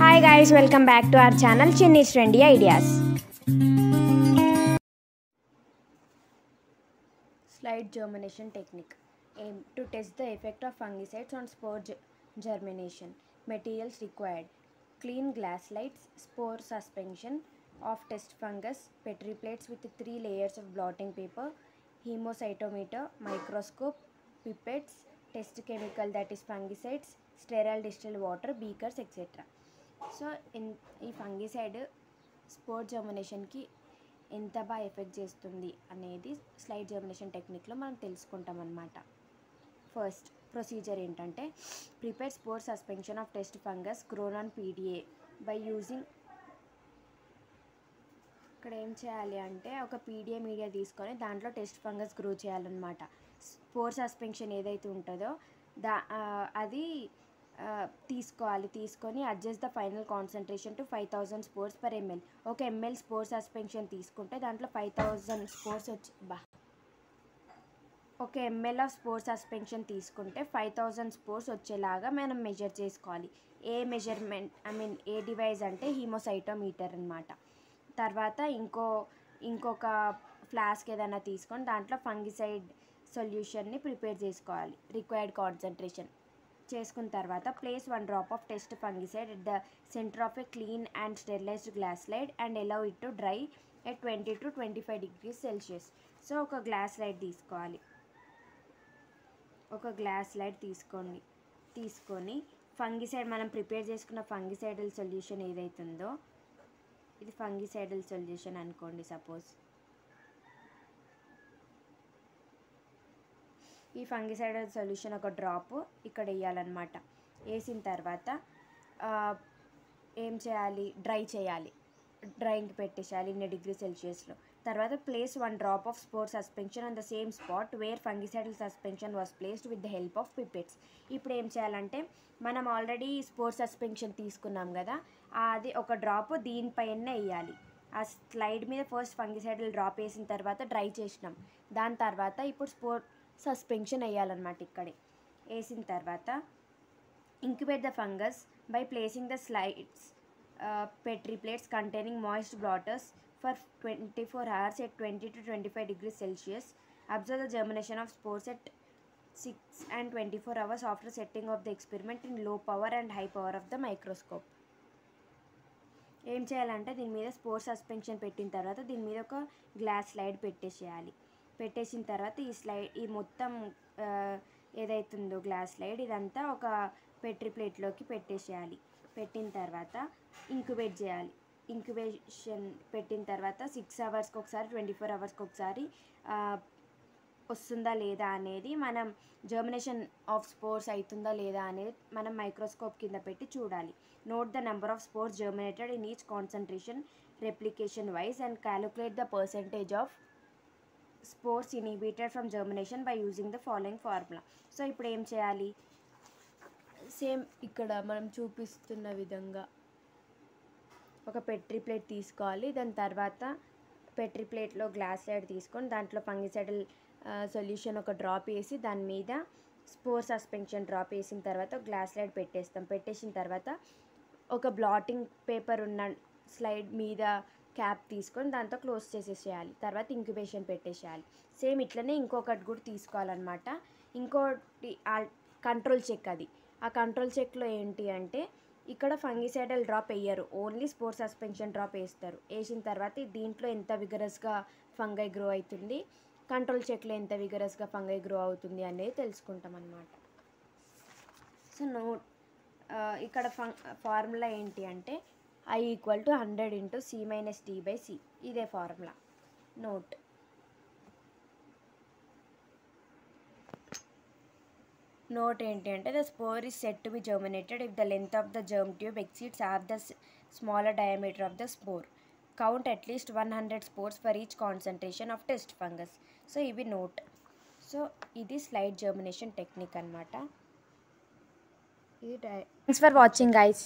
Hi guys, welcome back to our channel Chinese Trendy Ideas. Slide germination technique aim to test the effect of fungicides on spore germination. Materials required clean glass lights, spore suspension of test fungus, petri plates with three layers of blotting paper, hemocytometer, microscope, pipettes, test chemical that is fungicides, sterile distilled water, beakers, etc. So in ఈ fungicide spore జర్మినేషన్కి ఎంత బాగా effect చేస్తుంది అనేది slide germination టెక్నిక్లో మనం తెలుసుకుంటాం అనమాట first procedure ఏంటంటే prepare spore suspension of test fungus grown on PDA by using ఇక్కడ ఏం చేయాలి అంటే ఒక పీడిఏ మీడియా తీసుకొని దాంట్లో టెస్ట్ ఫంగస్ గ్రో చేయాలన్నమాట. స్పోర్ సస్పెన్షన్ ఏదైతే ఉంటుందో దా అది తీసుకోవాలి తీసుకొని adjust the final concentration to five thousand spores per ml ఒక ఎంఎల్ స్పోర్ సస్పెన్షన్ తీసుకుంటే దాంట్లో ఫైవ్ థౌజండ్ స్పోర్స్ వచ్చి బా. ఒక ఎంఎల్ ఆఫ్ స్పోర్ సస్పెన్షన్ తీసుకుంటే ఫైవ్ థౌజండ్ స్పోర్స్ వచ్చేలాగా మనం మెజర్ చేసుకోవాలి. A measurement I mean a device అంటే హీమోసైటోమీటర్ అనమాట తర్వాత ఇంకో ఇంకొక ఫ్లాస్క్ ఏదైనా తీసుకొని దాంట్లో ఫంగిసైడ్ సొల్యూషన్ని ప్రిపేర్ చేసుకోవాలి. రిక్వైర్డ్ కాన్సన్ట్రేషన్ చేసుకున్న తర్వాత place one drop of test fungicide at the centre of a clean and sterilised glass light and allow it to dry at twenty to twenty five degrees Celsius so ఒక glass light తీసుకోవాలి. ఒక glass light తీసుకోండి తీసుకొని fungicide మనం prepare చేసుకున్న fungicidal solution ఏదైతుందో ఇది fungicidal solution అనుకోండి సపోజ్ ఈ ఫంగిసైడల్ సొల్యూషన్ ఒక డ్రాప్ ఇక్కడ వేయాలన్నమాట. వేసిన తర్వాత ఏం చేయాలి? డ్రై చేయాలి. డ్రైయింగ్ పెట్టేసేయాలి ఇన్ని డిగ్రీ సెల్సియస్లో. తర్వాత place one drop of spore suspension on the same spot where fungicidal suspension was placed with the help of pipettes. ఇప్పుడు ఏం చేయాలంటే మనం ఆల్రెడీ స్పోర్ సస్పెన్షన్ తీసుకున్నాం కదా అది ఒక డ్రాప్ దీనిపైన వేయాలి. ఆ స్లైడ్ మీద ఫస్ట్ ఫంగిసైడల్ డ్రాప్ వేసిన తర్వాత డ్రై చేసినాం. దాని తర్వాత ఇప్పుడు స్పోర్ సస్పెన్షన్ వేయాలన్నమాట ఇక్కడే. వేసిన తర్వాత incubate the fungus by placing the slides petri plates containing moist blotters for twenty four hours at twenty to twenty five degree Celsius. Observe the germination of spores at six and twenty four hours after setting of the experiment in low power and high power of the microscope ఏం చేయాలంటే దీని మీద sports suspension పెట్టిన తర్వాత దీని మీద ఒక glass slide పెట్టేసేయాలి. పెట్టేసిన తర్వాత ఈ స్లైడ్ ఈ మొత్తం ఏదైతుందో గ్లాస్ స్లైడ్ ఇదంతా ఒక పెట్రి ప్లేట్లోకి పెట్టేసేయాలి. పెట్టిన తర్వాత ఇంక్యుబేట్ చేయాలి. ఇంక్యుబేషన్ పెట్టిన తర్వాత సిక్స్ అవర్స్కి ఒకసారి ట్వంటీ ఫోర్ అవర్స్కి ఒకసారి వస్తుందా లేదా అనేది మనం జర్మినేషన్ ఆఫ్ స్పోర్స్ అవుతుందా లేదా అనేది మనం మైక్రోస్కోప్ కింద పెట్టి చూడాలి. Note the number of spores germinated in each concentration replication wise and calculate the percentage of spores inhibited from germination by using the following formula. So ఇప్పుడు ఏం చేయాలి? సేమ్ ఇక్కడ మనం చూపిస్తున్న విధంగా ఒక పెట్రీ ప్లేట్ తీసుకోవాలి. దాని తర్వాత పెట్రీ ప్లేట్లో గ్లాస్ లైడ్ తీసుకొని దాంట్లో పంగిసైడల్ సొల్యూషన్ ఒక డ్రాప్ వేసి దాని మీద స్పోర్ సస్పెన్షన్ డ్రాప్ వేసిన తర్వాత గ్లాస్ లైడ్ పెట్టేస్తాం. పెట్టేసిన తర్వాత ఒక బ్లాటింగ్ పేపర్ ఉన్న స్లైడ్ మీద క్యాప్ తీసుకొని దాంతో క్లోజ్ చేసేసేయాలి. తర్వాత ఇంక్యుబేషన్ పెట్టేసేయాలి. సేమ్ ఇట్లనే ఇంకొకటి కూడా తీసుకోవాలన్నమాట. ఇంకోటి కంట్రోల్ చెక్ అది. ఆ కంట్రోల్ చెక్లో ఏంటి అంటే ఇక్కడ ఫంగిసైడల్ డ్రాప్ వేయరు. ఓన్లీ స్పోర్ సస్పెన్షన్ డ్రాప్ వేస్తారు. వేసిన తర్వాత దీంట్లో ఎంత విగరస్గా ఫంగై గ్రో అవుతుంది కంట్రోల్ చెక్లో ఎంత విగరస్గా ఫంగై గ్రో అవుతుంది అనేది తెలుసుకుంటాం అన్నమాట. సో నో ఇక్కడ ఫం ఫార్ములా ఏంటి అంటే I equal to hundred into C minus T by C ఇదే ఫార్ములా నోట్ నోట్ ఏంటి అంటే the spore is set to be germinated if the length of the germ tube exceeds half the smaller diameter of the spore count at least one hundred spores for each concentration of test fungus so ఇవి note so ఇది slide germination technique అనమాట ఇది thanks for watching guys